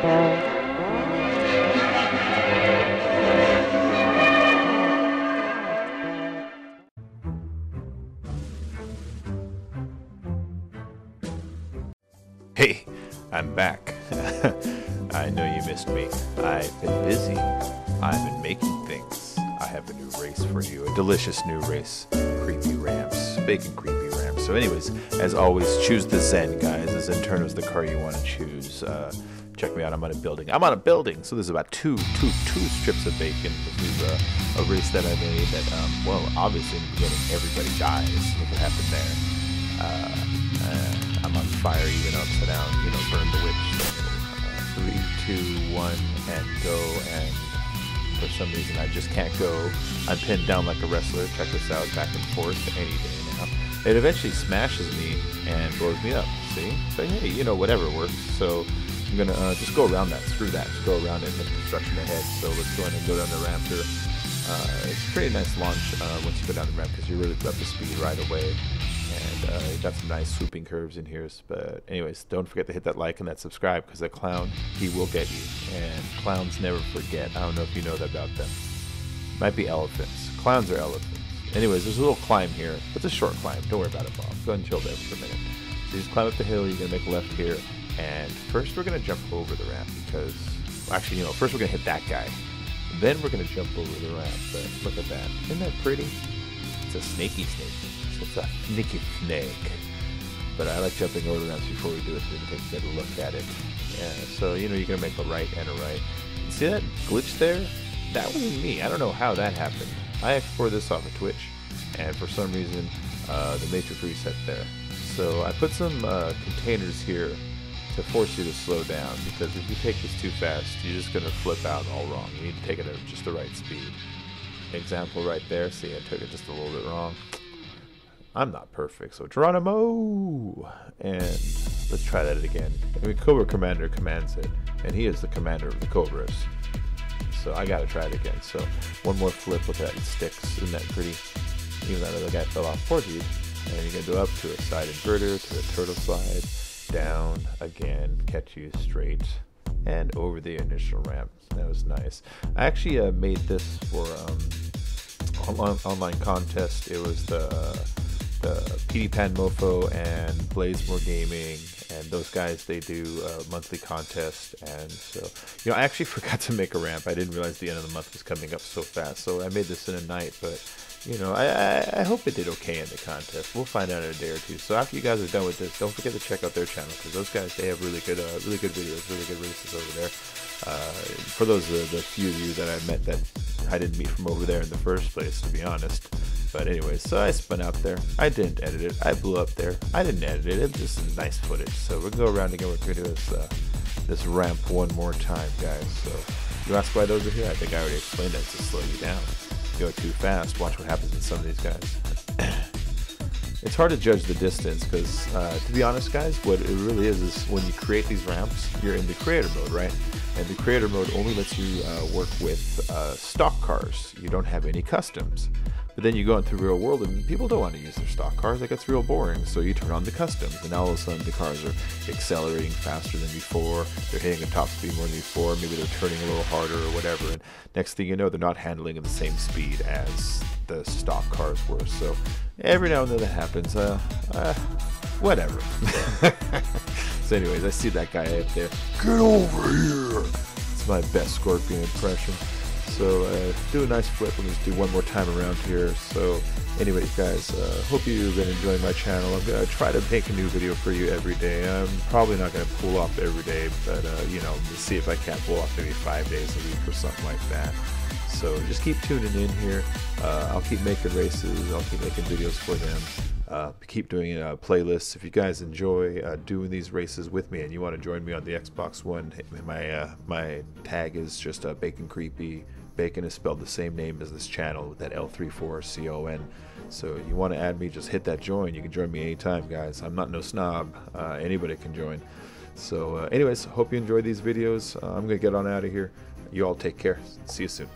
Hey, I'm back. I know you missed me. I've been busy. I've been making things. I have a new race for you, a delicious new race. Creepy Ramps, bacon creepy ramps. So, anyways, as always, choose the Zen, guys. The Zentorno is the car you want to choose. Uh, check me out. I'm on a building. I'm on a building. So there's about two, two, two strips of bacon. This is a, a race that I made. That, um, well, obviously in the beginning, everybody dies. Look what happened there. Uh, uh, I'm on fire, even upside down. You know, burn the witch. So, uh, three, two, one, and go. And for some reason, I just can't go. I'm pinned down like a wrestler. Check this out, back and forth any day now. It eventually smashes me and blows me up. See? But hey, you know, whatever works. So I'm gonna uh, just go around that, screw that, just go around it and the construction ahead. So let's go ahead and go down the ramp here. Uh, it's a pretty nice launch uh, once you go down the ramp because you really up the speed right away. And uh, you got some nice swooping curves in here. But anyways, don't forget to hit that like and that subscribe because that clown, he will get you. And clowns never forget. I don't know if you know that about them. Might be elephants. Clowns are elephants. Anyways, there's a little climb here. It's a short climb. Don't worry about it, Bob. Go ahead and chill there for a minute. So you just climb up the hill. You're going to make a left here. And first we're going to jump over the ramp because, actually, you know, first we're going to hit that guy. Then we're going to jump over the ramp. But look at that. Isn't that pretty? It's a snaky snake. It's a sneaky snake. But I like jumping over the ramps before we do it so we can take a better look at it. Yeah, so, you know, you're going to make a right and a right. See that glitch there? That wasn't me. I don't know how that happened. I exported this off of Twitch, and for some reason, uh, the matrix reset there. So I put some uh, containers here to force you to slow down because if you take this too fast, you're just going to flip out all wrong. You need to take it at just the right speed. Example right there. See, I took it just a little bit wrong. I'm not perfect, so Geronimo! And let's try that again. I mean, Cobra Commander commands it, and he is the commander of the Cobras. So I gotta try it again. So one more flip with that sticks. Isn't that pretty? Even though the guy fell off you. And you can go up to a side inverter, to a turtle slide, down again, catch you straight, and over the initial ramp. That was nice. I actually uh, made this for um, online, online contest. It was the the PetayPanMofo and Blazemore Gaming and those guys they do a monthly contest and so you know I actually forgot to make a ramp. I didn't realize the end of the month was coming up so fast so I made this in a night but you know I, I, I hope it did okay in the contest. We'll find out in a day or two. So after you guys are done with this don't forget to check out their channel because those guys they have really good uh, really good videos really good races over there. Uh, for those uh, the few of you that I met that I didn't meet from over there in the first place to be honest but anyways, so I spun out there. I didn't edit it. I blew up there. I didn't edit it. It's just nice footage. So we'll go around again. We're to do this, uh, this ramp one more time, guys. So you ask why those are here? I think I already explained that to slow you down. You go too fast, watch what happens with some of these guys. it's hard to judge the distance because, uh, to be honest, guys, what it really is is when you create these ramps, you're in the creator mode, right? And the creator mode only lets you uh, work with uh, stock cars. You don't have any customs. But then you go into the real world and people don't want to use their stock cars. That gets real boring. So you turn on the customs, and all of a sudden the cars are accelerating faster than before. They're hitting a top speed more than before. Maybe they're turning a little harder or whatever. And next thing you know, they're not handling at the same speed as the stock cars were. So every now and then that happens. Uh, uh whatever. so, anyways, I see that guy up there. Get over here. It's my best Scorpion impression. So uh, do a nice flip. Let me just do one more time around here. So anyway, guys, uh, hope you've been enjoying my channel. I'm going to try to make a new video for you every day. I'm probably not going to pull off every day, but, uh, you know, see if I can't pull off maybe five days a week or something like that. So just keep tuning in here. Uh, I'll keep making races. I'll keep making videos for them. Uh, keep doing uh, playlists. If you guys enjoy uh, doing these races with me and you want to join me on the Xbox One, my uh, my tag is just uh, Bacon Creepy Bacon is spelled the same name as this channel with that L34CON. So you want to add me, just hit that join. You can join me anytime, guys. I'm not no snob. Uh, anybody can join. So uh, anyways, hope you enjoyed these videos. Uh, I'm going to get on out of here. You all take care. See you soon.